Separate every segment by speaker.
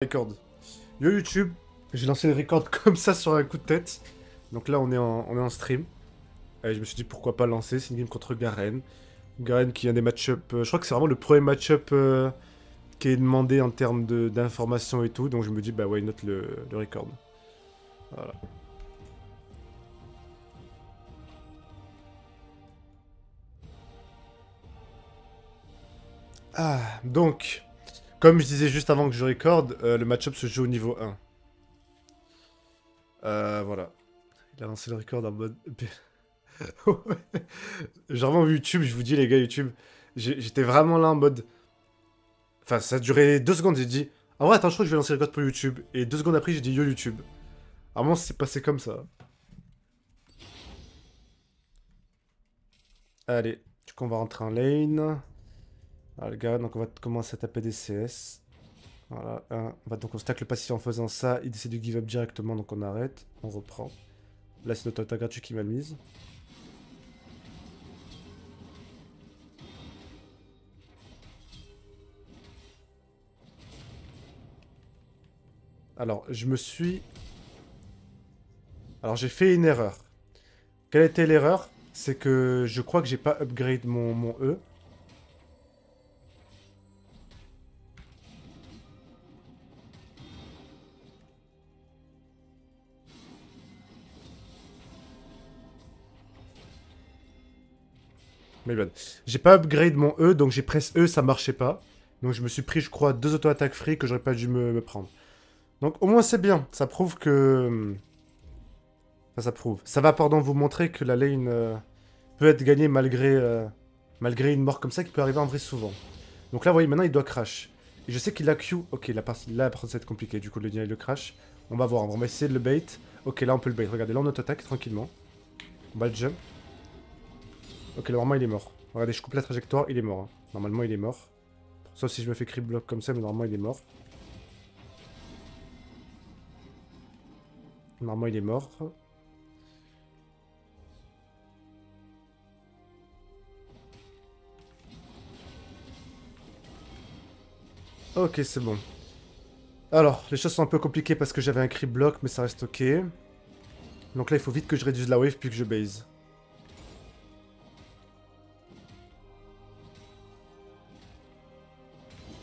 Speaker 1: record. Yo YouTube, j'ai lancé le record comme ça sur un coup de tête. Donc là on est en, on est en stream. Et je me suis dit pourquoi pas lancer, c'est une game contre Garen. Garen qui a des match-up, euh, je crois que c'est vraiment le premier match-up euh, qui est demandé en termes d'informations et tout. Donc je me dis bah why not le, le record? Voilà. Ah, donc, comme je disais juste avant que je recorde, euh, le match-up se joue au niveau 1. Euh, voilà. Il a lancé le record en mode... Genre YouTube, je vous dis les gars YouTube, j'étais vraiment là en mode... Enfin, ça a duré deux secondes, j'ai dit... Ah ouais, attends, je crois que je vais lancer le record pour YouTube. Et deux secondes après, j'ai dit yo YouTube. À moi, c'est passé comme ça. Allez, du coup, on va rentrer en lane. Voilà, le gars, donc on va commencer à taper des CS. Voilà, on va donc on stack le passif en faisant ça. Il décide de give up directement, donc on arrête. On reprend. Là, c'est notre attaque gratuit qui m'a mise. Alors, je me suis... Alors, j'ai fait une erreur. Quelle était l'erreur? C'est que je crois que j'ai pas upgrade mon, mon E. J'ai pas upgrade mon E, donc j'ai presse E, ça marchait pas. Donc je me suis pris, je crois, deux auto-attaques free que j'aurais pas dû me, prendre. Donc au moins c'est bien. Ça prouve que... Ça prouve. Ça va, pardon, vous montrer que la lane euh, peut être gagnée malgré, euh, malgré une mort comme ça qui peut arriver en vrai souvent. Donc là, vous voyez, maintenant il doit crash. Et je sais qu'il a Q. Ok, là, là ça va être compliqué. Du coup, le il le crash. On va voir. On va essayer de le bait. Ok, là, on peut le bait. Regardez, là, on auto-attaque tranquillement. On va le jump. Ok, normalement il est mort. Regardez, je coupe la trajectoire, il est mort. Hein. Normalement il est mort. Sauf si je me fais creep block comme ça, mais normalement il est mort. Normalement il est mort. Ok, c'est bon. Alors, les choses sont un peu compliquées parce que j'avais un creep block, mais ça reste ok. Donc là, il faut vite que je réduise la wave puis que je base.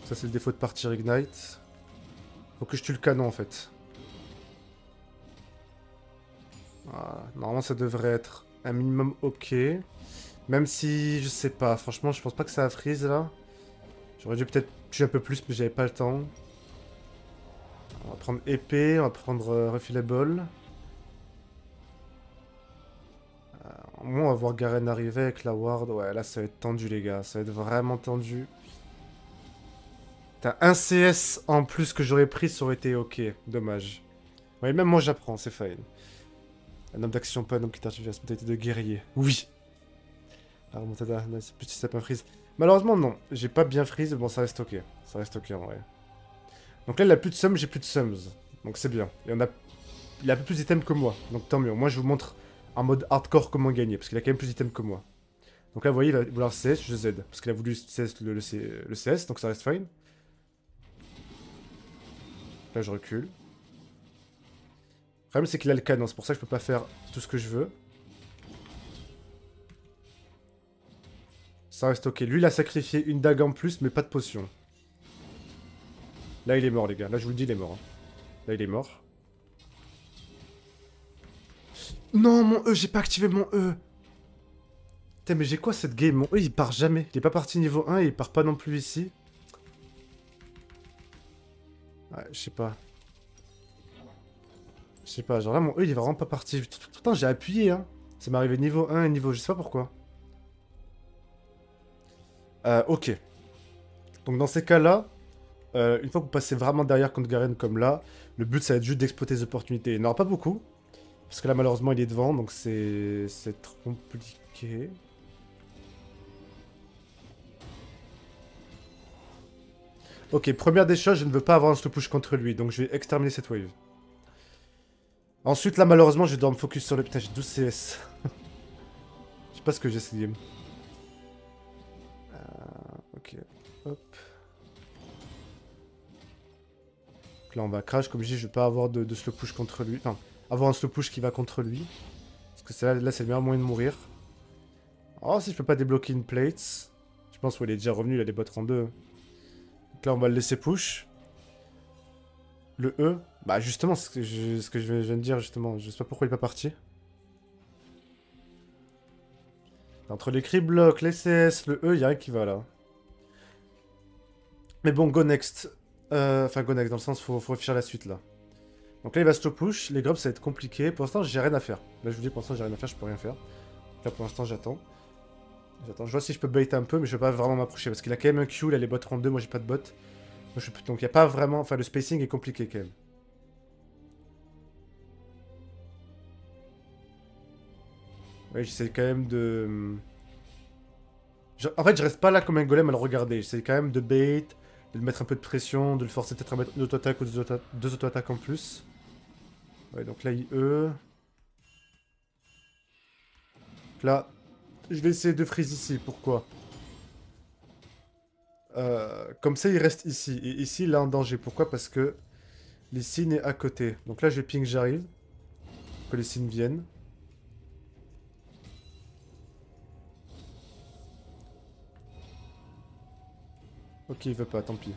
Speaker 1: Ça, c'est le défaut de partir Ignite. Faut que je tue le canon, en fait. Normalement, ça devrait être un minimum ok. Même si, je sais pas. Franchement, je pense pas que ça a freeze, là. J'aurais dû peut-être tuer un peu plus, mais j'avais pas le temps. On va prendre épée, on va prendre euh, refillable. Euh, on va voir Garen arriver avec la ward. Ouais, là, ça va être tendu, les gars. Ça va être vraiment tendu. T'as un CS en plus que j'aurais pris, ça aurait été ok. Dommage. Ouais, même moi j'apprends, c'est fine. Un homme d'action, pas un homme qui t'a la mentalité de guerrier. Oui. La remontada, c'est ça pas freeze. Malheureusement, non. J'ai pas bien freeze, bon, ça reste ok. Ça reste ok en vrai. Donc là, il a plus de sums, j'ai plus de sums. Donc c'est bien. Et on a... Il a plus d'items que moi. Donc tant mieux. Moi, je vous montre en mode hardcore comment gagner. Parce qu'il a quand même plus d'items que moi. Donc là, vous voyez, il va vouloir CS, je Z. Parce qu'il a voulu le CS, donc ça reste fine. Là, je recule. Le problème, c'est qu'il a le canon. C'est pour ça que je peux pas faire tout ce que je veux. Ça reste ok. Lui, il a sacrifié une dague en plus, mais pas de potion. Là, il est mort, les gars. Là, je vous le dis, il est mort. Hein. Là, il est mort. Non, mon E, j'ai pas activé mon E. Putain, mais j'ai quoi cette game? Mon E, il part jamais. Il est pas parti niveau 1 et il part pas non plus ici. Je sais pas. Je sais pas, genre là, mon E, il est vraiment pas parti. Putain, j'ai appuyé, hein. Ça m'est arrivé niveau 1 et niveau... Je sais pas pourquoi. Euh, ok. Donc dans ces cas-là, euh, une fois que vous passez vraiment derrière contre Garen comme là, le but, ça va être juste d'exploiter les opportunités. Il n'y en aura pas beaucoup. Parce que là, malheureusement, il est devant, donc c'est... C'est compliqué. Ok, première des choses, je ne veux pas avoir un slow push contre lui, donc je vais exterminer cette wave. Ensuite, là, malheureusement, je dois me focus sur le... Putain, j'ai 12 CS. je sais pas ce que j'ai game. Euh, ok, hop. là, on va crash. Comme je dis, je vais pas avoir de, slow push contre lui. Enfin, avoir un slow push qui va contre lui. Parce que là, là c'est le meilleur moyen de mourir. Oh, si je peux pas débloquer une plate. Je pense qu'il est déjà revenu, il a des bottes en deux. Donc là, on va le laisser push. Le E. Bah, justement, ce que je, ce que je viens de dire, justement. Je sais pas pourquoi il est pas parti. Entre les cri blocs, les CS, le E, il y a rien qui va là. Mais bon, go next. Euh, enfin, go next, dans le sens, faut, faut à la suite là. Donc là, il va slow push. Les drops, ça va être compliqué. Pour l'instant, j'ai rien à faire. Là, je vous dis, pour l'instant, j'ai rien à faire, je peux rien faire. Là, pour l'instant, j'attends. J'attends. Je vois si je peux bait un peu, mais je vais pas vraiment m'approcher. Parce qu'il a quand même un Q, il a les bots en deux, moi j'ai pas de bot. Donc il n'y a pas vraiment... Enfin, le spacing est compliqué quand même. Oui, j'essaie quand même de... En fait, je reste pas là comme un golem à le regarder. J'essaie quand même de bait, de mettre un peu de pression, de le forcer peut-être à mettre une auto-attaque ou deux auto-attaques en plus. Ouais, donc là, il E. Là, je vais essayer de freeze ici. Pourquoi euh, Comme ça, il reste ici. Et ici, il est en danger. Pourquoi? Parce que les signes est à côté. Donc là, je ping, j'arrive. Que les signes viennent. Ok, il veut pas, tant pis.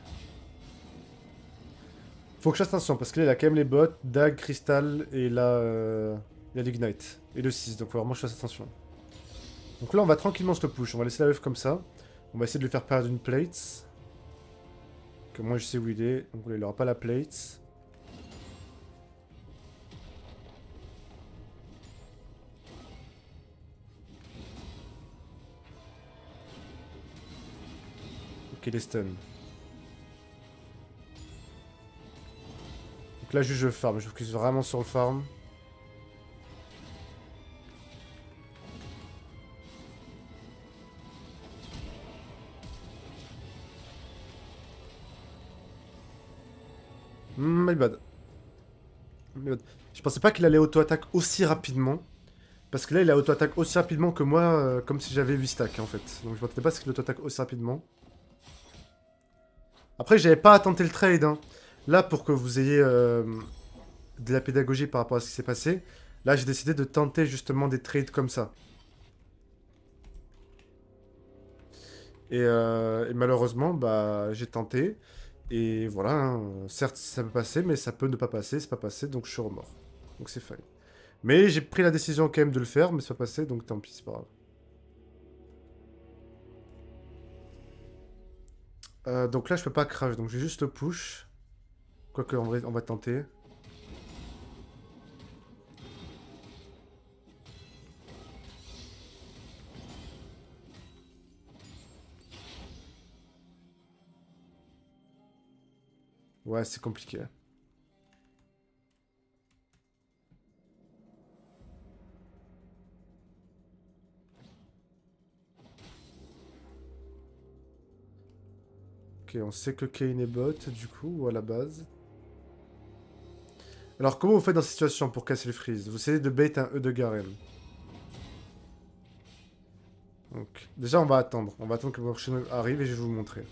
Speaker 1: Faut que je fasse attention, parce que là, il a quand même les bots, Dag, Crystal, et là, euh, il a l'Ignite. Et le 6, donc faut vraiment que je fasse attention. Donc là, on va tranquillement se le push. On va laisser la wave comme ça. On va essayer de lui faire perdre une plate. Que moi, je sais où il est. Donc là, il aura pas la plate. Ok, les stun. Donc là, juste je farm. Je focus vraiment sur le farm. Je pensais pas qu'il allait auto-attaque aussi rapidement. Parce que là, il a auto-attaque aussi rapidement que moi, euh, comme si j'avais 8 stacks en fait. Donc je m'attendais pas à ce qu'il auto-attaque aussi rapidement. Après, j'avais pas à tenter le trade. Hein. Là, pour que vous ayez euh, de la pédagogie par rapport à ce qui s'est passé, là, j'ai décidé de tenter justement des trades comme ça. Et, euh, malheureusement, bah, j'ai tenté. Et voilà, hein, certes ça peut passer, mais ça peut ne pas passer, c'est pas passé, donc je suis remords. Donc c'est fine. Mais j'ai pris la décision quand même de le faire, mais c'est pas passé, donc tant pis, c'est pas grave. Euh, donc là je peux pas crash, donc j'ai juste le push. Quoique en vrai on va tenter. Ouais, c'est compliqué. On sait que Kane est bot, du coup, à la base. Alors, comment vous faites dans cette situation pour casser le freeze Vous essayez de bait un E de Garen. Donc, déjà, on va attendre. On va attendre que prochain arrive et je vais vous montrer.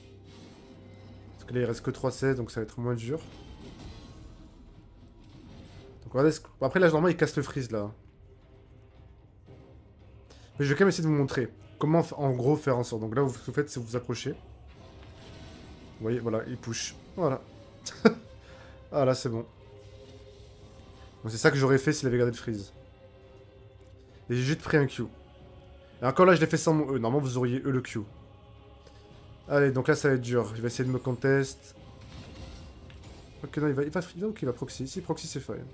Speaker 1: Parce que là, il reste que 3 16, donc ça va être moins dur. Donc, Après, là, normalement, il casse le freeze, là. Mais je vais quand même essayer de vous montrer comment, en gros, faire en sorte. Donc là, vous, vous faites, c'est vous approchez. Vous voyez, voilà, il push. Voilà. ah, là, c'est bon. Donc c'est ça que j'aurais fait s'il avait gardé le freeze. Et j'ai juste pris un Q. Et encore là, je l'ai fait sans mon E. Normalement, vous auriez E le Q. Allez, donc là, ça va être dur. Il va essayer de me contest. Ok, non, il va, il va, ok, il va proxy. Si proxy, c'est fine.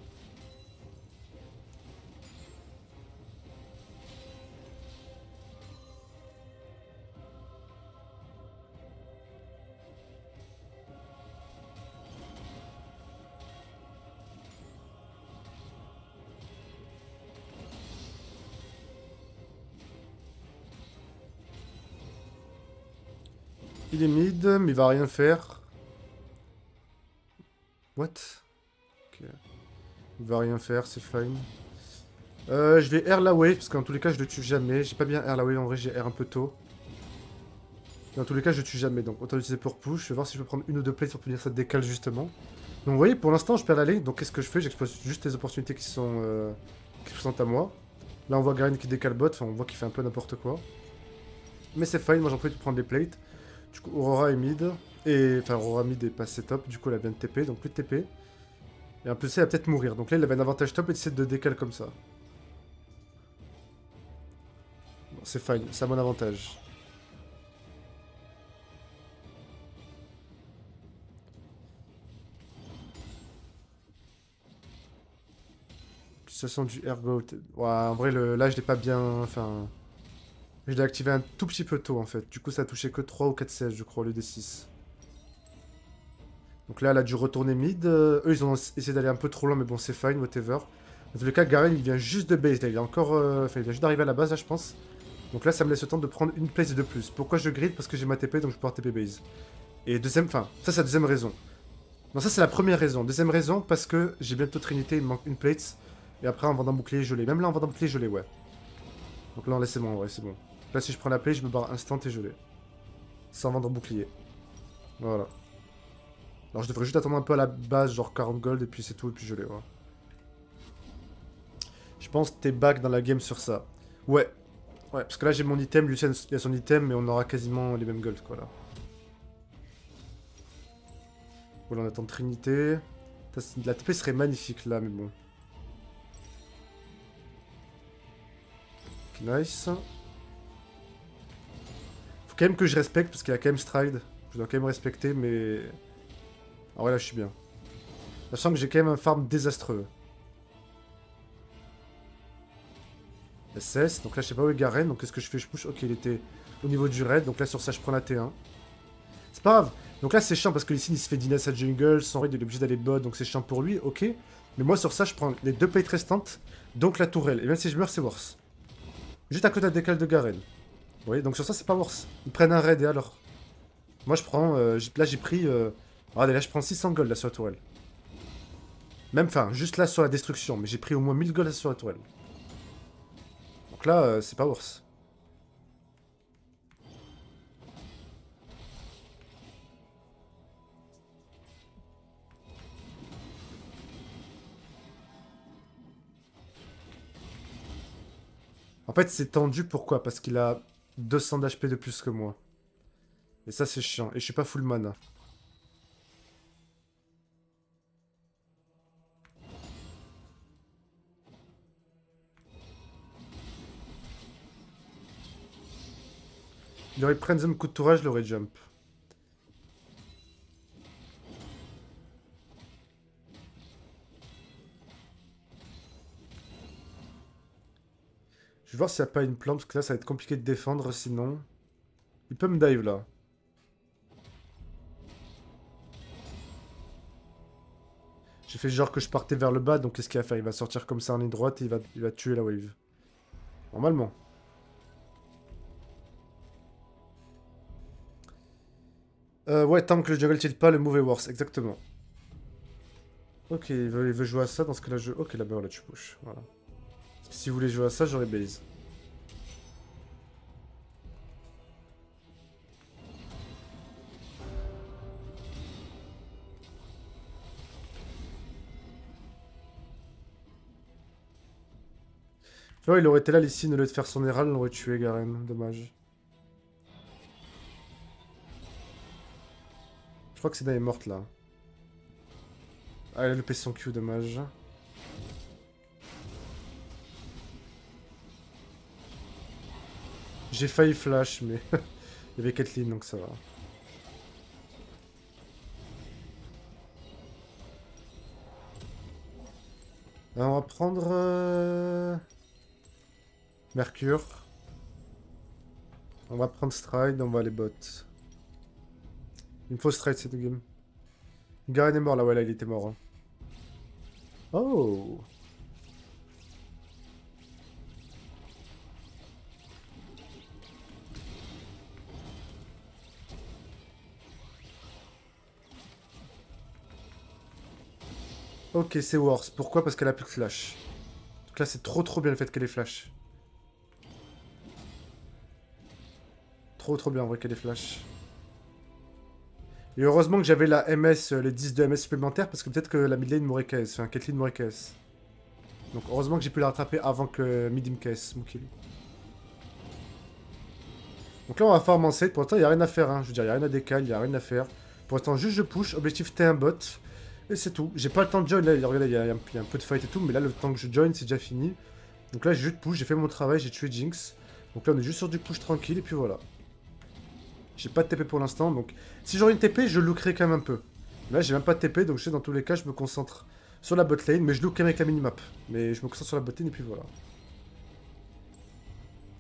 Speaker 1: Il est mid, mais il va rien faire. What? Il va rien faire, c'est fine. Euh, je vais air la wave, parce qu'en tous les cas, je le tue jamais. J'ai pas bien air la wave, en vrai, j'ai air un peu tôt. Dans tous les cas, je le tue jamais, donc autant l'utiliser pour push. Je vais voir si je peux prendre une ou deux plays pour punir cette décale, justement. Donc vous voyez, pour l'instant, je perds la ligne. Donc qu'est-ce que je fais? J'exploite juste les opportunités qui sont euh, qui se à moi. Là, on voit Garen qui décale bot. Enfin, on voit qu'il fait un peu n'importe quoi. Mais c'est fine. Moi, j'en pour prendre les plates. Du coup, Aurora est mid. Et enfin, Aurora mid est passé top. Du coup, elle a bien de TP. Donc plus de TP. Et en plus, elle va peut-être mourir. Donc là, il avait un avantage top et essaie de décaler comme ça. Bon, c'est fine. C'est à mon avantage. Ça sent du ergo. Ouais, en vrai, le... là, je l'ai pas bien... Enfin... Je l'ai activé un tout petit peu tôt, en fait. Du coup, ça a touché que 3 ou 4 16, je crois, au lieu des 6. Donc là, elle a dû retourner mid. Euh, eux, ils ont essayé d'aller un peu trop loin, mais bon, c'est fine, whatever. Dans tous les cas, Garen, il vient juste de base. Là, il est encore... Euh, enfin, il vient juste d'arriver à la base, là, je pense. Donc là, ça me laisse le temps de prendre une place de plus. Pourquoi je grid? Parce que j'ai ma TP, donc je peux pouvoir TP base. Et deuxième... Enfin, ça, c'est la deuxième raison. Non, ça, c'est la première raison. Deuxième raison, parce que j'ai bientôt Trinité, il me manque une plate. Et après, en vendant bouclier, je l'ai. Même là, en vendant bouclier, je l'ai, ouais. Donc là, laissez-moi, ouais, c'est bon. Là, si je prends la play, je me barre instant et je l'ai. Sans vendre bouclier. Voilà. Alors, je devrais juste attendre un peu à la base, genre 40 gold, et puis c'est tout, et puis je l'ai. Je pense que t'es back dans la game sur ça. Ouais. Ouais, parce que là, j'ai mon item, Lucien, a son item, mais on aura quasiment les mêmes golds, quoi, là. Voilà, on attend Trinité. La TP serait magnifique, là, mais bon. Nice. Faut quand même que je respecte parce qu'il a quand même stride. Je dois quand même respecter, mais... Ah ouais, là, je suis bien. Sachant que j'ai quand même un farm désastreux. SS, donc là, je sais pas où est Garen, donc qu'est-ce que je fais? Je push Ok, il était au niveau du raid, donc là, sur ça, je prends la T1. C'est pas grave. Donc là, c'est chiant parce que ici, il se fait dîner sa jungle, son raid, il est obligé d'aller bot, donc c'est chiant pour lui, ok. Mais moi, sur ça, je prends les deux plates restantes, donc la tourelle. Et même si je meurs, c'est worse. Juste à côté de la décale de Garen. Voyez, donc sur ça, c'est pas worse. Ils prennent un raid et alors? Moi, je prends... Euh, là, j'ai pris... Euh... Regardez, là, je prends 600 gold là sur la tourelle. Même, enfin, juste là sur la destruction. Mais j'ai pris au moins 1000 gold là sur la tourelle. Donc là, euh, c'est pas worse. En fait, c'est tendu, pourquoi? Parce qu'il a 200 d'HP de plus que moi. Et ça, c'est chiant. Et je suis pas full mana. Il aurait pris un coup de tourage, je l'aurais jump. Je vais voir s'il n'y a pas une plante, parce que là, ça va être compliqué de défendre, sinon... Il peut me dive, là. J'ai fait genre que je partais vers le bas, donc qu'est-ce qu'il va faire? Il va sortir comme ça en ligne droite et il va, tuer la wave. Normalement. Euh, ouais, tant que le jungle tilt pas, le move est worse, exactement. Ok, il veut, jouer à ça, dans ce cas-là, je... Ok, là-bas, là, tu push, voilà. Si vous voulez jouer à ça, j'aurais base. Il aurait été là, ici, au lieu de faire son Herald, on aurait tué Garen. Dommage. Je crois que Seda est morte, là. Ah, elle a loupé son Q, dommage. J'ai failli flash, mais il y avait Kathleen, donc ça va. on va prendre... Euh, Mercure. On va prendre Stride, on va aller bot. Il me faut Stride cette game. Garen est mort là, ouais là il était mort. Hein. Oh Ok, c'est worse. Pourquoi? Parce qu'elle a plus de flash. Donc là, c'est trop trop bien le fait qu'elle ait flash. Trop trop bien en vrai qu'elle ait flash. Et heureusement que j'avais la MS, euh, les 10 de MS supplémentaires, parce que peut-être que la mid lane m'aurait KS, enfin Caitlyn m'aurait KS. Donc heureusement que j'ai pu la rattraper avant que mid me mon kill. Donc là on va farm en 7, pour l'instant il n'y a rien à faire, hein. je veux dire, il n'y a rien à décaler, il n'y a rien à faire. Pour l'instant juste je push, objectif T1 bot, et c'est tout. J'ai pas le temps de join, là regardez, il y, a, un peu de fight et tout, mais là le temps que je join c'est déjà fini. Donc là j'ai juste push, j'ai fait mon travail, j'ai tué Jinx. Donc là on est juste sur du push tranquille, et puis voilà. J'ai pas de TP pour l'instant, donc si j'aurais une TP, je lookerais quand même un peu. Là, j'ai même pas de TP, donc je sais, dans tous les cas, je me concentre sur la bot lane, mais je look quand même avec la minimap. Mais je me concentre sur la bot lane, et puis voilà.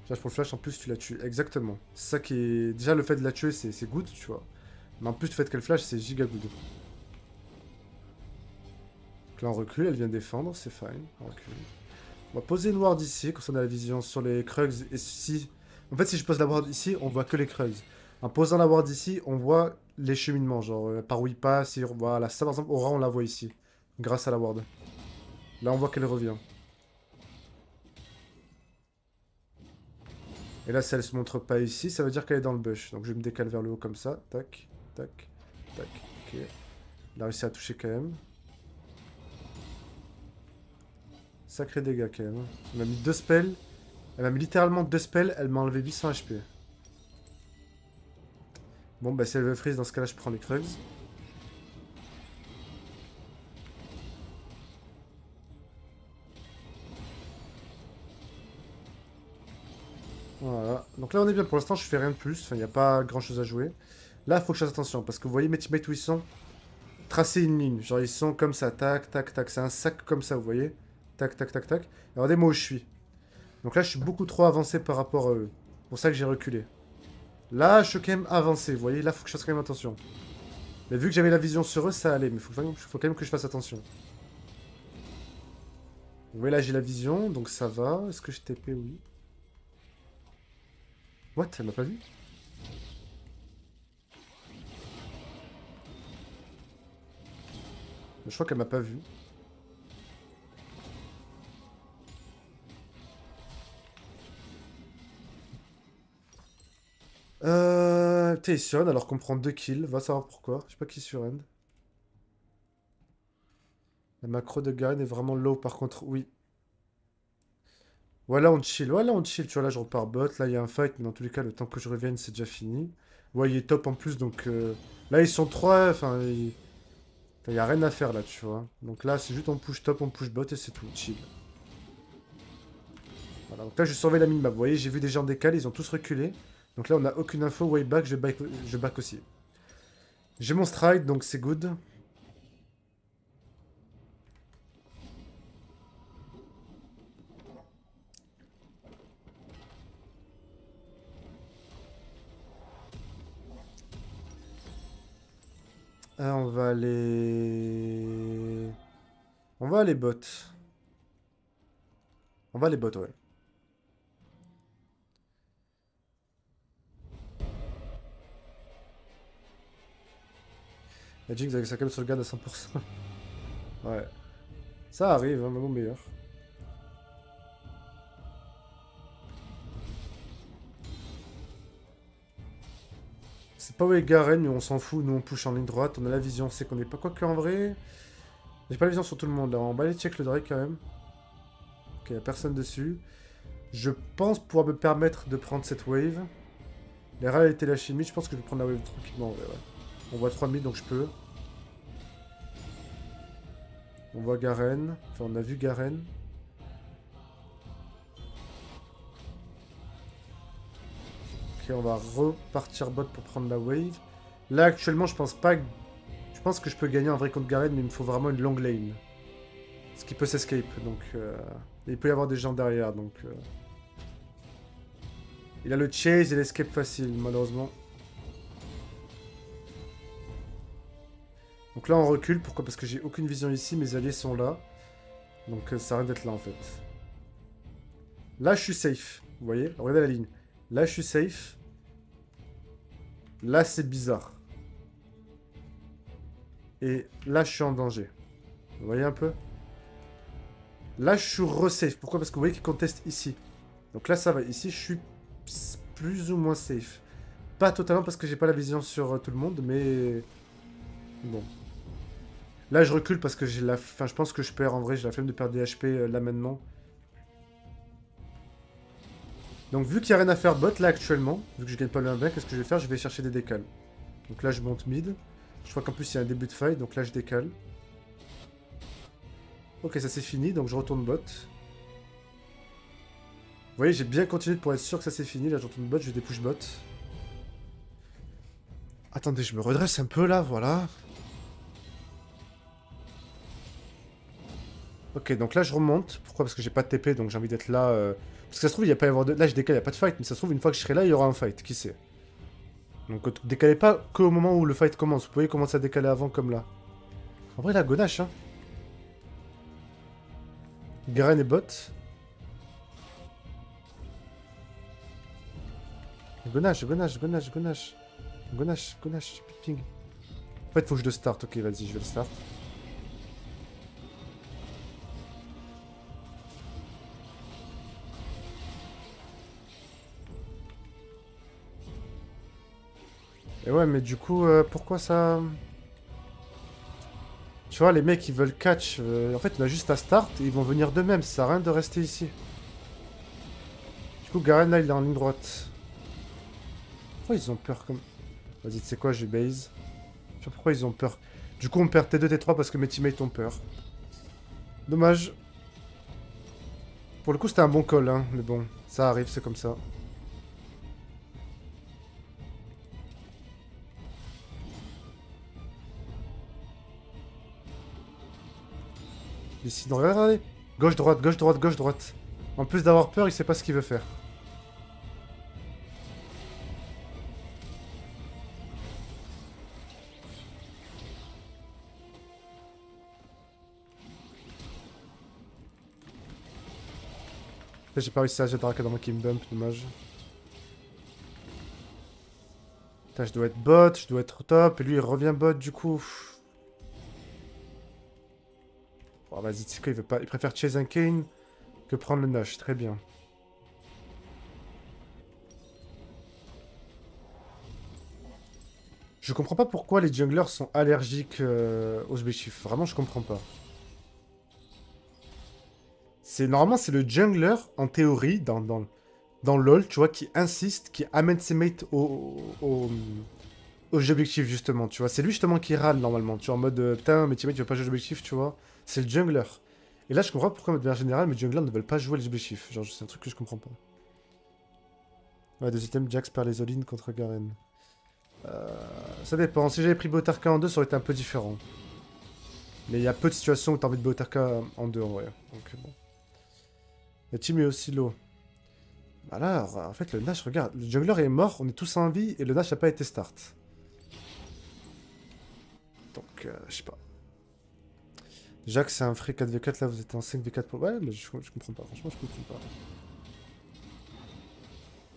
Speaker 1: Flash pour le flash, en plus, tu la tues. Exactement. C'est ça qui est... Déjà, le fait de la tuer, c'est good, tu vois. Mais en plus, le fait qu'elle flash, c'est giga good. Là, on recule, elle vient défendre, c'est fine. On va poser une ward ici, comme on a la vision sur les Krugs. Et si... En fait, si je pose la ward ici, on voit que les Krugs. En posant la ward ici, on voit les cheminements, genre euh, par où il passe. Et, voilà, ça par exemple, Aura, on la voit ici, grâce à la ward. Là, on voit qu'elle revient. Et là, si elle se montre pas ici, ça veut dire qu'elle est dans le bush. Donc je me décale vers le haut comme ça. Tac, tac, tac. Ok. Elle a réussi à toucher quand même. Sacré dégâts quand même. Hein. Elle m'a mis deux spells. Elle m'a mis littéralement deux spells. Elle m'a enlevé 800 HP. Bon, bah si elle veut freeze, dans ce cas-là, je prends les Krugs. Voilà. Donc là, on est bien. Pour l'instant, je fais rien de plus. Enfin, il n'y a pas grand-chose à jouer. Là, faut que je fasse attention. Parce que vous voyez mes teammates où ils sont Tracer une ligne. Genre, ils sont comme ça. Tac, tac, tac. C'est un sac comme ça, vous voyez Tac, tac, tac, tac. regardez moi où je suis. Donc là, je suis beaucoup trop avancé par rapport à eux. C'est pour ça que j'ai reculé. Là, je suis quand même avancé, vous voyez Là, faut que je fasse quand même attention. Mais vu que j'avais la vision sur eux, ça allait. Mais faut, faut, quand même que je fasse attention. Voyez, là, j'ai la vision, donc ça va. Est-ce que je TP Oui. What? Elle m'a pas vu? Je crois qu'elle m'a pas vu. Euh, sur alors qu'on prend deux kills. Va savoir pourquoi. Je sais pas qui sur end. La macro de Garen est vraiment low par contre. Oui. Voilà, on chill. Voilà, on chill. Tu vois, là, je repars bot. Là, il y a un fight. Mais dans tous les cas, le temps que je revienne, c'est déjà fini. Ouais, il top en plus. Donc euh, là, ils sont trois. Enfin, il... n'y a rien à faire là, tu vois. Donc là, c'est juste on push top, on push bot et c'est tout. Chill. Voilà, donc là, je surveille la mini-map. Vous voyez, j'ai vu des gens décalés. Ils ont tous reculé. Donc là, on n'a aucune info. Way back, je back, je back aussi. J'ai mon stride, donc c'est good. Ah, on va aller... On va aller bot. On va aller bot, ouais. Jinx avec sa cam sur le garde à 100%. ouais. Ça arrive, hein, bon meilleur. C'est pas où est Garen, on s'en fout. Nous, on push en ligne droite. On a la vision. C'est qu'on est pas quoi que en vrai. J'ai pas la vision sur tout le monde là. On va aller check le Drake quand même. Ok, y'a personne dessus. Je pense pouvoir me permettre de prendre cette wave. Les rats étaient la chimie. Je pense que je vais prendre la wave tranquillement. Ouais. On voit 3000 donc je peux. On voit Garen. Enfin, on a vu Garen. Ok, on va repartir bot pour prendre la wave. Là, actuellement, je pense pas... Je pense que je peux gagner un vrai contre Garen, mais il me faut vraiment une long lane. Ce qui peut s'escape, donc... Euh, il peut y avoir des gens derrière, donc... Euh. Il a le chase et l'escape facile, malheureusement. Donc là, on recule. Pourquoi? Parce que j'ai aucune vision ici. Mes alliés sont là. Donc euh, ça arrête d'être là, en fait. Là, je suis safe. Vous voyez? Regardez la ligne. Là, je suis safe. Là, c'est bizarre. Et là, je suis en danger. Vous voyez un peu? Là, je suis re-safe. Pourquoi? Parce que vous voyez qu'il conteste ici. Donc là, ça va. Ici, je suis plus ou moins safe. Pas totalement parce que j'ai pas la vision sur euh, tout le monde, mais Bon. Là, je recule parce que j'ai la... Enfin, je pense que je perds, en vrai, j'ai la flemme de perdre des HP euh, là maintenant. Donc, vu qu'il n'y a rien à faire bot, là, actuellement, vu que je gagne pas le 1 qu'est-ce que je vais faire? Je vais chercher des décales. Donc là, je monte mid. Je crois qu'en plus, il y a un début de fight, donc là, je décale. Ok, ça c'est fini, donc je retourne bot. Vous voyez, j'ai bien continué pour être sûr que ça c'est fini. Là, je retourne bot, je dépouche bot. Attendez, je me redresse un peu là, voilà. Ok, donc là je remonte. Pourquoi? Parce que j'ai pas de TP, donc j'ai envie d'être là. Euh, parce que ça se trouve, il n'y a pas y avoir de... Là je décale, il n'y a pas de fight, mais ça se trouve, une fois que je serai là, il y aura un fight, qui sait? Donc décalez pas qu'au moment où le fight commence. Vous pouvez commencer à décaler avant comme là. En vrai, là, Gonache, hein. Garen et bot. Gonache, Gonache, Gonache, Gonache. Gonache, Gonache, ping. En fait, faut que je le start. Ok, vas-y, je vais le start. Et ouais, mais du coup, euh, pourquoi ça... Tu vois, les mecs, ils veulent catch. Euh, en fait, on a juste à start et ils vont venir d'eux-mêmes. Ça sert à rien de rester ici. Du coup, Garen, là, il est en ligne droite. Pourquoi ils ont peur comme... Vas-y, tu sais quoi, je base. Je sais pourquoi ils ont peur. Du coup, on perd T2, T3 parce que mes teammates ont peur. Dommage. Pour le coup, c'était un bon call, hein. Mais bon, ça arrive, c'est comme ça. Ici, non, regardez. Gauche, droite, gauche, droite, gauche, droite. En plus d'avoir peur, il sait pas ce qu'il veut faire. J'ai pas réussi à jeter dans mon Bump, dommage. Putain, je dois être bot, je dois être top, et lui il revient bot du coup. Vas-y, Tsiko, il veut pas. Il préfère chase un Kane que prendre le Nash. Très bien. Je comprends pas pourquoi les junglers sont allergiques euh, aux objectifs. Vraiment, je comprends pas. C'est Normalement, c'est le jungler, en théorie, dans, dans, dans LoL, tu vois, qui insiste, qui amène ses mates au, au, aux objectifs, justement, tu vois. C'est lui, justement, qui râle, normalement. Tu vois, en mode, euh, putain, teammates, ils veulent pas jouer aux objectifs, tu vois. C'est le jungler. Et là, je comprends pourquoi, de manière générale, mes junglers ne veulent pas jouer les objectifs. Genre, c'est un truc que je comprends pas. Ouais, deux items, Jax perd les all contre Garen. Euh, ça dépend. Si j'avais pris Botarka en 2, ça aurait été un peu différent. Mais il y a peu de situations où t'as envie de Botarka en 2 en vrai. Donc bon. Le team est aussi low. Là, en fait, le Nash, regarde, le jungler est mort, on est tous en vie, et le Nash n'a pas été start. Donc, euh, je sais pas. Jacques, c'est un free 4v4, là, vous êtes en 5v4 pour... Ouais, mais je, comprends pas, franchement, je comprends pas.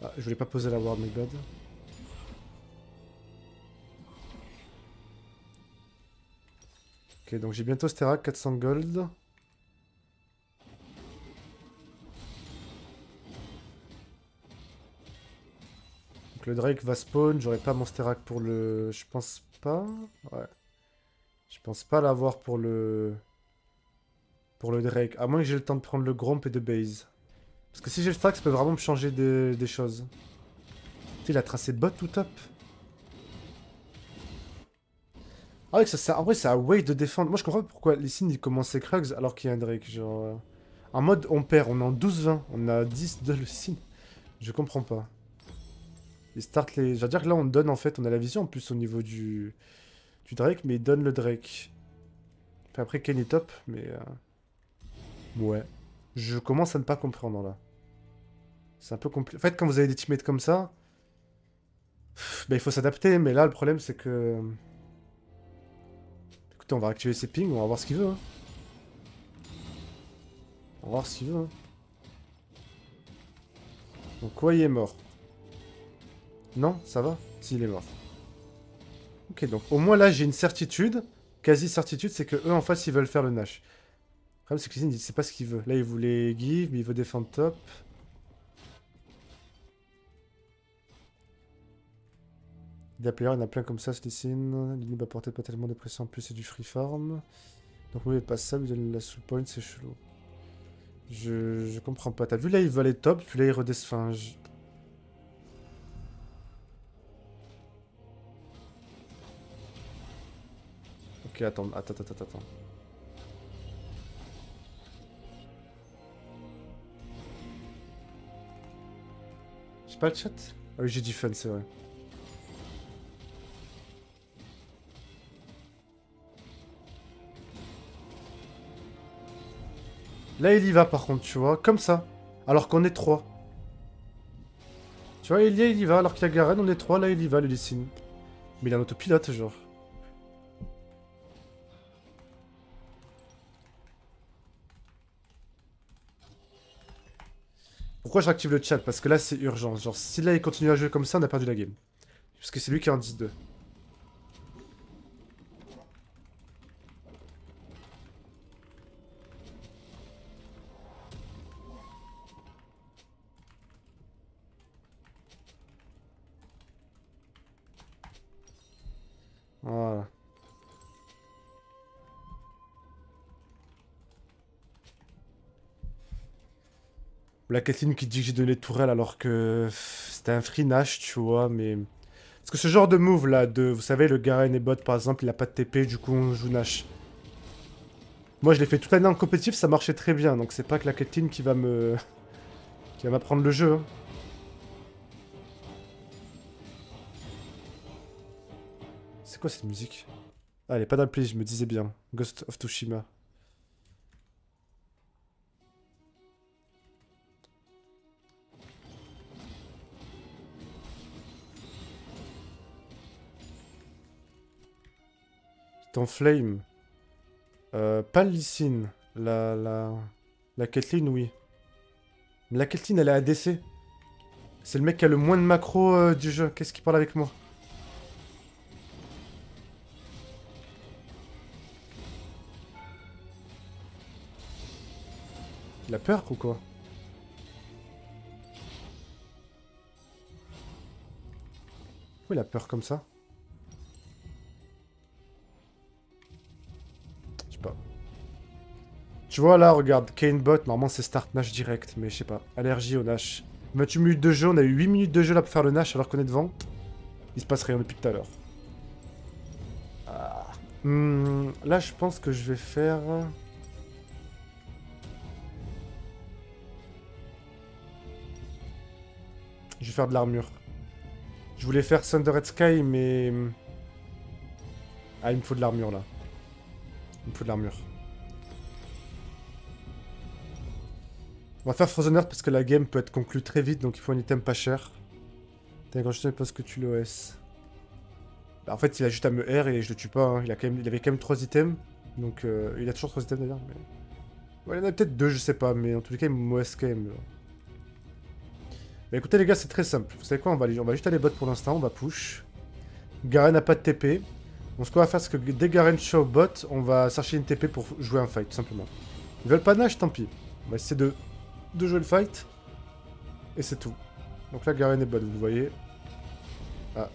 Speaker 1: Ah, je voulais pas poser la ward, my bad. Ok, donc j'ai bientôt Sterak, 400 gold. Donc le Drake va spawn, j'aurai pas mon Sterak pour le... Je pense pas... Ouais. Je pense pas l'avoir pour le... Pour le Drake. À moins que j'ai le temps de prendre le Gromp et de base. Parce que si j'ai le stack, ça peut vraiment me changer des, choses. il a tracé bot tout top. Ah ouais, ça, en vrai, c'est à way de défendre. Moi, je comprends pas pourquoi les signes ils commençaient Krugs alors qu'il y a un Drake. Genre, euh, En mode, on perd. On est en 12-20. On a 10 de le signe. Je comprends pas. Ils start les... J'allais dire que là, on donne, en fait, on a la vision en plus au niveau du, du Drake, mais il donne le Drake. après, Kenny top, mais... Euh, Ouais. Je commence à ne pas comprendre là. C'est un peu compliqué. En fait, quand vous avez des teammates comme ça, ben, il faut s'adapter. Mais là, le problème, c'est que... Écoutez, on va activer ses pings, on va voir ce qu'il veut. Hein. On va voir ce qu'il veut. Donc, quoi, il est mort Non, ça va S'il est mort. Ok, donc au moins là, j'ai une certitude, quasi certitude, c'est que eux en face, ils veulent faire le Nash. Le problème, c'est que il sait pas ce qu'il veut. Là, il voulait give, mais il veut défendre top. Des players, il y en a plein comme ça, ce. L'ennemi va porter pas tellement de pression, en plus c'est du freeform. Donc mauvais pas ça, lui donne la soul point, c'est chelou. Je, je comprends pas. T'as vu là, il va aller top, puis là il redescend. Ok, attends, attends, attends, attends. Pas le chat Ah oui, j'ai dit fun, c'est vrai. Là, il y va par contre, tu vois, comme ça. Alors qu'on est trois. Tu vois, il y, il y va, alors qu'il y a Garen, on est trois, là, il y va, le dessine. Mais il a un autopilote, genre. Pourquoi j'active le chat? Parce que là, c'est urgent. Genre, si là, il continue à jouer comme ça, on a perdu la game. Parce que c'est lui qui est en 10-2. Voilà. La Kathleen qui dit que j'ai donné tourelle alors que c'était un free Nash, tu vois, mais... Parce que ce genre de move là, de, vous savez, le Garen et bot par exemple, il a pas de TP, du coup on joue Nash. Moi je l'ai fait toute l'année en compétitif, ça marchait très bien, donc c'est pas que la Kathleen qui va me... qui va m'apprendre le jeu. Hein. C'est quoi cette musique? Ah, elle est pas play, je me disais bien. Ghost of Tsushima. Flame. Euh, pas Lysine. La, la... La Kathleen, oui. Mais la Kathleen, elle est ADC. C'est le mec qui a le moins de macro euh, du jeu. Qu'est-ce qui parle avec moi? Il a peur ou quoi? Pourquoi il a peur comme ça? Tu vois là, regarde, Kane bot, normalement c'est start Nash direct, mais je sais pas. Allergie au Nash. Mais tu minutes de jeu, on a eu 8 minutes de jeu là pour faire le Nash alors qu'on est devant. Il se passe rien depuis tout à l'heure. Ah. Hmm, là, je pense que je vais faire... Je vais faire de l'armure. Je voulais faire Thunder Red Sky, mais... Ah, il me faut de l'armure, là. Il me faut de l'armure. On va faire Frozen Earth parce que la game peut être conclue très vite, donc il faut un item pas cher. T'as quand je sais pas ce que tu l'OS. Bah, en fait, il a juste à me R et je le tue pas. Hein. Il, il avait quand même 3 items. Donc, euh, il a toujours 3 items d'ailleurs. Mais... il y en a peut-être 2, je sais pas. Mais en tous les cas, il m'OS quand même. Bah écoutez, les gars, c'est très simple. Vous savez quoi on va, on va juste aller bot pour l'instant. On va push. Garen n'a pas de TP. Donc, ce qu'on va faire, c'est que dès Garen show bot, on va chercher une TP pour jouer un fight, tout simplement. Ils veulent pas nage, tant pis. On va essayer de de jouer le fight. Et c'est tout. Donc là, Garen est bonne, vous voyez. Ah.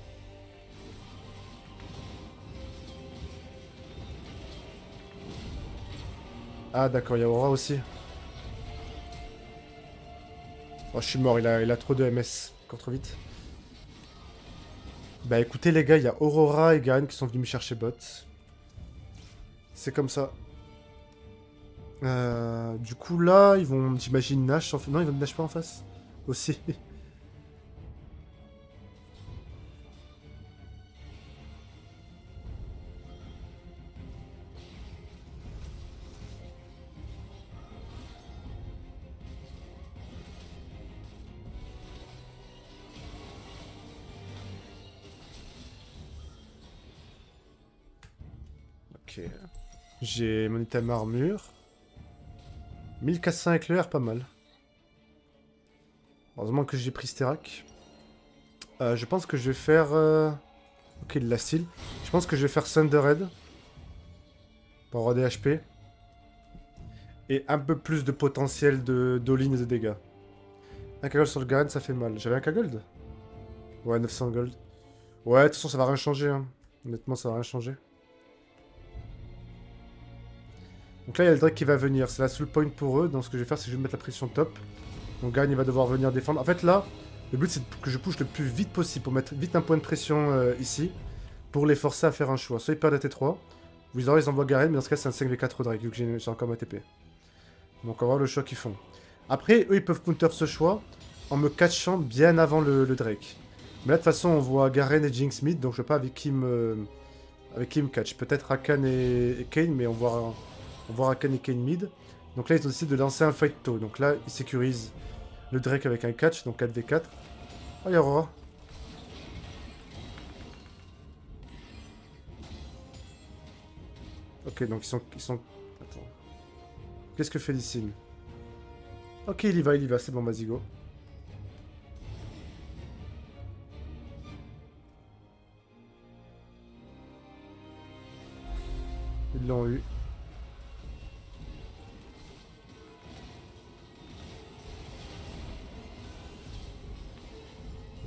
Speaker 1: Ah d'accord, il y a Aura aussi. Oh, je suis mort, il a, il a trop de MS. Trop vite. Bah écoutez les gars, il y a Aurora et Garen qui sont venus me chercher bot. C'est comme ça. Euh, du coup, là, ils vont, j'imagine, Nash. En... Non, ils vont Nash pas en face. Aussi. ok. J'ai mon item armure. 1400 éclairs, pas mal. Heureusement que j'ai pris Sterak. Euh, je pense que je vais faire... Euh, ok, il l'a style. Je pense que je vais faire Thunderhead. Pour avoir des HP. Et un peu plus de potentiel de d'all-in et de dégâts. Un Kaggle sur le Garen, ça fait mal. J'avais un Kaggold Ouais, 900 gold. Ouais, de toute façon, ça va rien changer. Hein. Honnêtement, ça va rien changer. Donc là, il y a le Drake qui va venir. C'est la seule point pour eux. Donc ce que je vais faire, c'est que je vais mettre la pression top. Donc Gagne, il va devoir venir défendre. En fait, là, le but, c'est que je push le plus vite possible pour mettre vite un point de pression euh, ici. Pour les forcer à faire un choix. Soit ils perdent la T3. Vous ils envoient Garen, mais dans ce cas, c'est un 5v4 Drake, vu que j'ai encore ma TP. Donc on va voir le choix qu'ils font. Après, eux, ils peuvent counter ce choix en me catchant bien avant le, Drake. Mais là, de toute façon, on voit Garen et Jinx mid, donc je sais pas avec qui me, avec qui me catch. Peut-être Akan et, Kane, mais on voit, on voit Akan et Kane mid. Donc là, ils ont décidé de lancer un fight tôt. Donc là, ils sécurisent le Drake avec un catch, donc 4v4. Oh, il y Aurora. Ok, donc ils sont... Ils sont... Attends. Qu'est-ce que fait Lysine Ok, il y va, il y va, c'est bon, vas-y, go. Ils l'ont eu.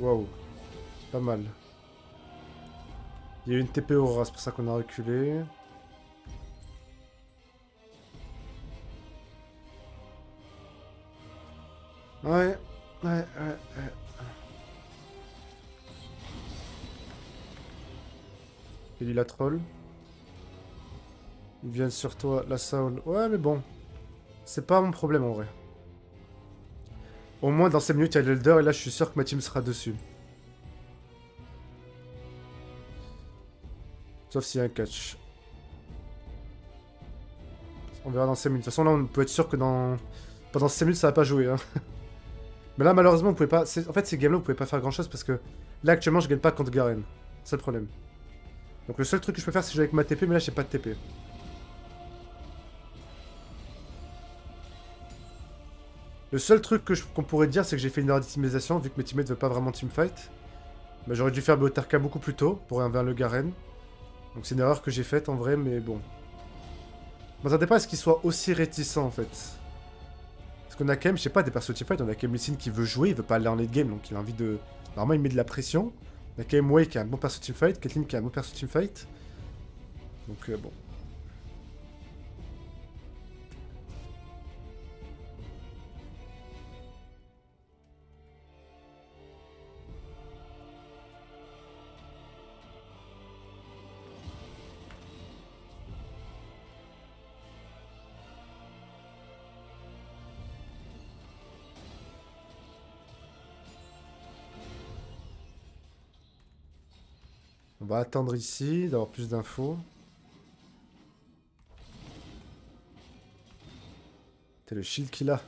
Speaker 1: Waouh. Pas mal. Il y a eu une TP Aura, c'est pour ça qu'on a reculé. Ouais, ouais, ouais, ouais. Il la troll. Ils viennent sur toi, la Saul. Ouais, mais bon. C'est pas mon problème en vrai. Au moins, dans 5 minutes, il y a l'Elder, et là, je suis sûr que ma team sera dessus. Sauf s'il y a un catch. On verra dans 5 minutes. De toute façon, là, on peut être sûr que dans... Pendant 5 minutes, ça va pas jouer. Hein. Mais là, malheureusement, vous pouvez pas... En fait, ces games-là, vous pouvez pas faire grand-chose parce que... Là, actuellement, je gagne pas contre Garen. C'est le problème. Donc le seul truc que je peux faire, c'est jouer avec ma TP, mais là, j'ai pas de TP. Le seul truc qu'on pourrait dire, c'est que j'ai fait une erreur d'optimisation, vu que mes teammates ne veulent pas vraiment teamfight. Mais j'aurais dû faire Botarka beaucoup plus tôt, pour vers le Garen. Donc c'est une erreur que j'ai faite, en vrai, mais bon. Je m'attendais pas à ce qu'il soit aussi réticent, en fait. Parce qu'on a quand même, je sais pas, des persos teamfight, on a quand même Lysine qui veut jouer, il veut pas aller en late game, donc il a envie de... Normalement, il met de la pression. On a quand même Wei qui a un bon perso teamfight, Kathleen qui a un bon perso teamfight. Donc euh, bon. On va attendre ici, d'avoir plus d'infos. C'est le shield qu'il a.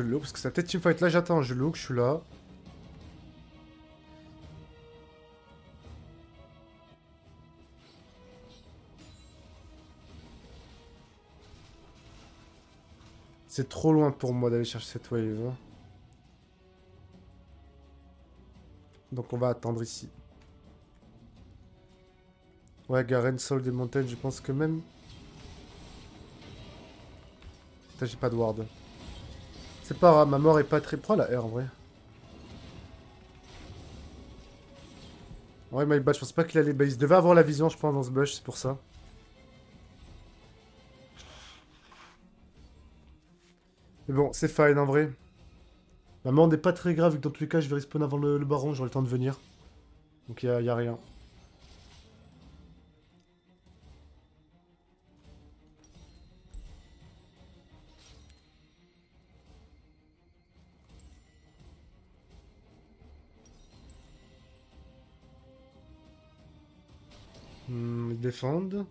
Speaker 1: Je parce que sa tête teamfight là, j'attends, je look, je suis là. C'est trop loin pour moi d'aller chercher cette wave. Hein. Donc on va attendre ici. Ouais, Garen, Sol des montagnes, je pense que même j'ai pas de ward. C'est pas grave, ma mort est pas très... pro la R en vrai Ouais, my bad, je pense pas qu'il allait base. Il devait avoir la vision, je pense, dans ce bush, c'est pour ça. Mais bon, c'est fine en vrai. Ma mort n'est pas très grave, vu que dans tous les cas, je vais respawn avant le, baron, j'aurai le temps de venir. Donc il y a rien. Défendent.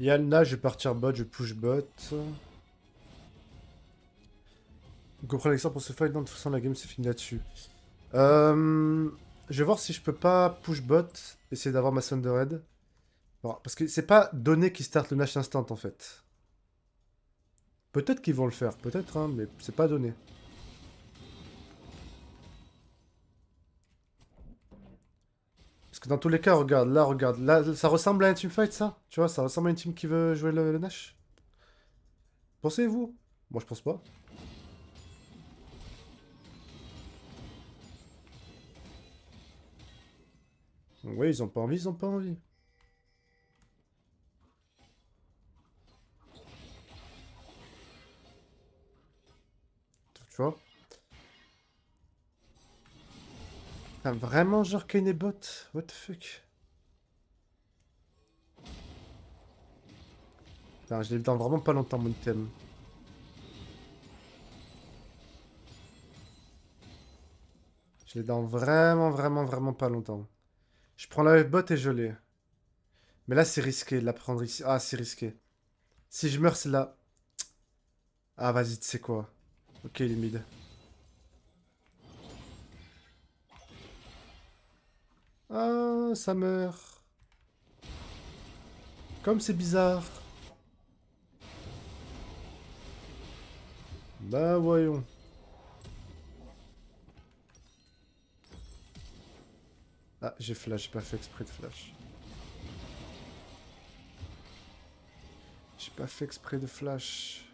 Speaker 1: Yalna, je vais partir bot, je push bot. Vous comprenez ça pour ce fight Non, de toute façon, la game c'est fini là-dessus. Euh, je vais voir si je peux pas push bot, essayer d'avoir ma Thunder Red. Bon, parce que c'est pas donné qui start le Nash Instant en fait. Peut-être qu'ils vont le faire, peut-être, hein, mais c'est pas donné. Parce que dans tous les cas, regarde, là, regarde, là, ça ressemble à un teamfight, ça Tu vois, ça ressemble à une team qui veut jouer le, le Nash Pensez-vous? Moi, je pense pas. Oui, ils ont pas envie, ils ont pas envie. Tu vois? Ah, Vraiment genre Kane et bot What the fuck? Putain, je l'ai dans vraiment pas longtemps mon thème. Je l'ai dans vraiment, vraiment, vraiment pas longtemps. Je prends la bot et je l'ai. Mais là, c'est risqué de la prendre ici. Ah, c'est risqué. Si je meurs, c'est là. Ah, vas-y, tu sais quoi? Ok, il est. Ça meurt. Comme c'est bizarre. Bah, voyons. Ah, j'ai flash, j'ai pas fait exprès de flash. J'ai pas fait exprès de flash.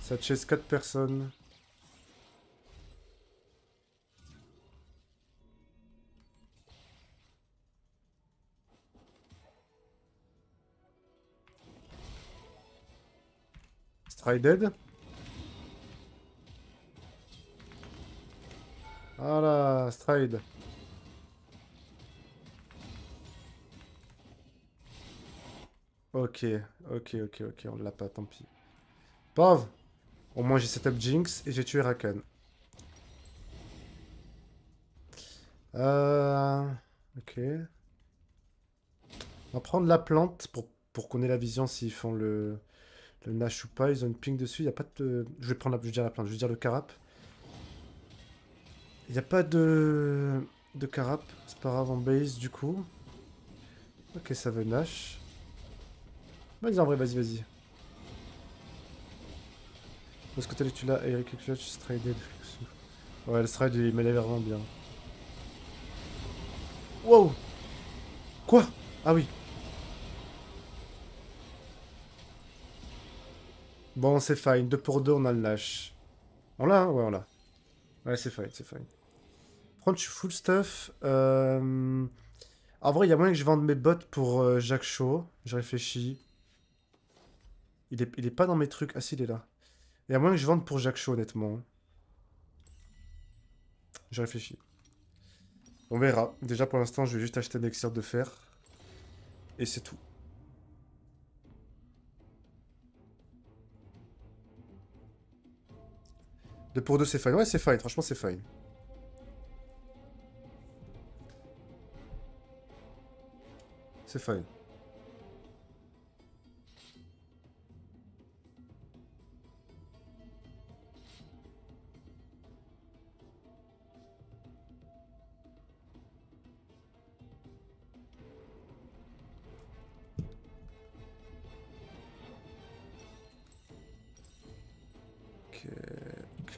Speaker 1: Ça chase 4 personnes. Stride Voilà, stride. Ok, ok, ok, ok, on l'a pas, tant pis. Pauvre Au moins j'ai setup Jinx et j'ai tué Rakan. Euh... Ok. On va prendre la plante pour, pour qu'on ait la vision s'ils font le, le Nash ou pas. Ils ont une ping dessus, il a pas de... Je vais prendre la... Je vais dire la plante, je vais dire le carap. Il n'y a pas de... de carap. C'est pas grave, en base du coup. Ok, ça veut Nash. Vas-y, en vrai, vas-y, vas-y. Parce que tu l'as, Eric Clutch, Stride Ouais, le Stride, il m'allait vraiment bien. Wow Quoi? Ah oui. Bon, c'est fine. 2 pour 2, on a le lâche. On l'a, hein? Ouais, on l'a. Ouais, c'est fine, c'est fine. Suis full stuff. Euh... En vrai, il y a moyen que je vende mes bots pour euh, Jacques Shaw. Je réfléchis. Il est, pas dans mes trucs. Ah si, il est là. Il y a moyen que je vende pour Jacques Shaw, honnêtement. Je réfléchis. On verra. Déjà, pour l'instant, je vais juste acheter un elixir de fer. Et c'est tout. Deux pour deux, c'est fine. Ouais, c'est fine. Franchement, c'est fine. C'est fine.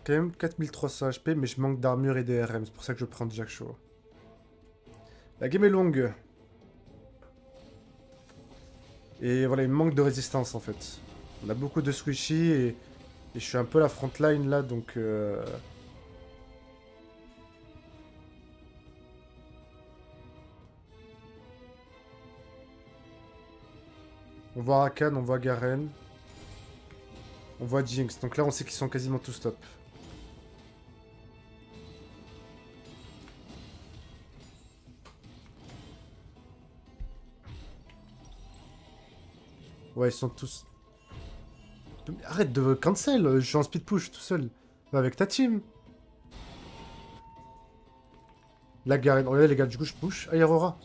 Speaker 1: Quand même 4300 HP, mais je manque d'armure et de RM. C'est pour ça que je prends Jack Shaw. La game est longue. Et voilà, il manque de résistance en fait. On a beaucoup de squishy et, je suis un peu la front line là, donc... Euh... On voit Rakan, on voit Garen. On voit Jinx. Donc là, on sait qu'ils sont quasiment tous stop. Ouais, ils sont tous... Arrête de cancel, je suis en speed push tout seul. Va avec ta team. La Garen. Regardez les gars, du coup je push. Ah, Aurora.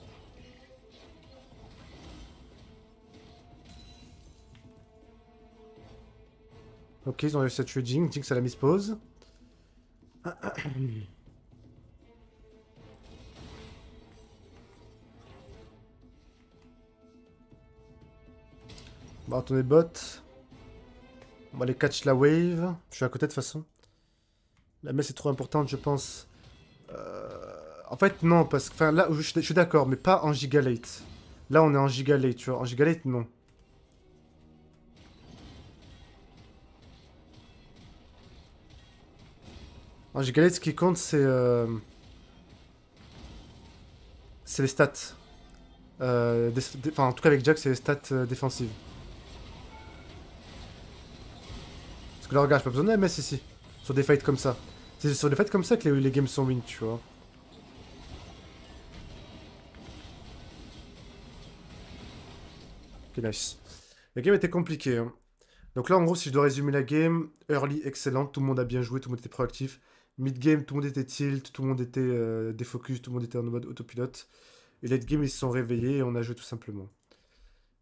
Speaker 1: Ok, ils ont réussi à tuer Jing. Jinx, elle a mis pause. On va retourner bot. On va aller catch la wave. Je suis à côté de toute façon. La messe est trop importante, je pense. Euh, en fait, non, parce que... Enfin, là, je, suis d'accord, mais pas en gigalate. Là, on est en gigalate, tu vois. En gigalate, non. En gigalate, ce qui compte, c'est... Euh, c'est les stats. Euh, enfin, en tout cas, avec Jack, c'est les stats défensives. Que là, regarde, j'ai pas besoin de MS ici. Sur des fights comme ça. C'est sur des fights comme ça que les, games sont win, tu vois. Ok, nice. La game était compliquée. Hein. Donc là, en gros, si je dois résumer la game, early, excellente, tout le monde a bien joué, tout le monde était proactif. Mid-game, tout le monde était tilt, tout le monde était euh, défocus, tout le monde était en mode autopilote. Et late game, ils se sont réveillés et on a joué tout simplement.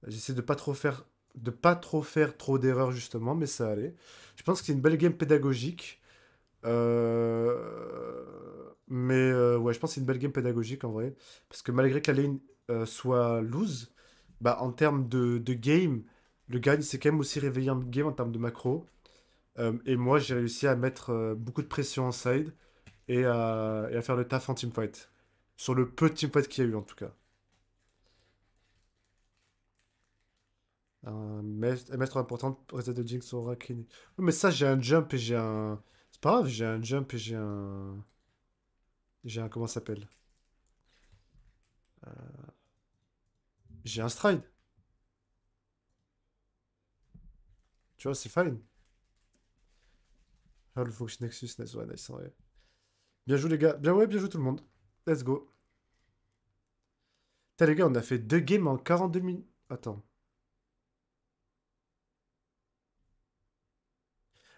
Speaker 1: J'essaie de pas trop faire de pas trop faire trop d'erreurs justement, mais ça allait. Je pense que c'est une belle game pédagogique. Euh, mais euh, ouais, je pense que c'est une belle game pédagogique en vrai. Parce que malgré que la lane euh, soit loose, bah, en termes de, game, le gars il s'est quand même aussi réveillé en game en termes de macro. et moi, j'ai réussi à mettre beaucoup de pression en side et à, et à faire le taf en teamfight. Sur le peu de teamfight qu'il y a eu en tout cas. Un maître important pour de Jinx aura Mais ça, j'ai un jump et j'ai un. C'est pas grave, j'ai un jump et j'ai un. J'ai un. Comment ça s'appelle? Euh, J'ai un stride. Tu vois, c'est fine. le Fox Nexus, nice, ouais, nice, ouais. Bien joué, les gars. Bien, ouais, bien joué tout le monde. Let's go. Putain, les gars, on a fait deux games en 42 minutes. Attends.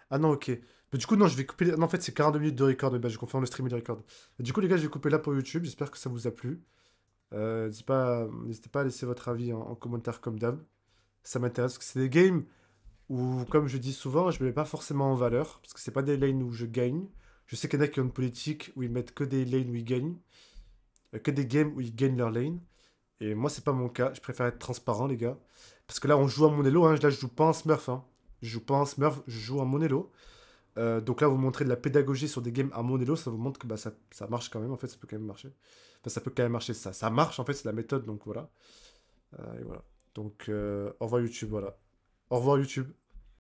Speaker 1: Ah non, ok. Mais du coup, non, je vais couper. Non, en fait, c'est 42 minutes de record. Mais bah, je confirme le stream et le record. du coup, les gars, je vais couper là pour YouTube. J'espère que ça vous a plu. Euh, N'hésitez pas, à laisser votre avis en, commentaire comme d'hab. Ça m'intéresse. Parce que c'est des games où, comme je dis souvent, je ne mets pas forcément en valeur. Parce que c'est pas des lanes où je gagne. Je sais qu'il y en a qui ont une politique où ils mettent que des lanes où ils gagnent. Euh, que des games où ils gagnent leur lane. Et moi, c'est pas mon cas. Je préfère être transparent, les gars. Parce que là, on joue à mon elo. Hein. Là, je joue pas en smurf. Hein. Je joue pas je joue en Monelo. Euh, donc là, vous montrez de la pédagogie sur des games à Monelo, ça vous montre que bah, ça, marche quand même, en fait, ça peut quand même marcher. Enfin, ça peut quand même marcher, ça, ça marche, en fait, c'est la méthode, donc voilà. Euh, et voilà. Donc, euh, au revoir YouTube, voilà. Au revoir YouTube.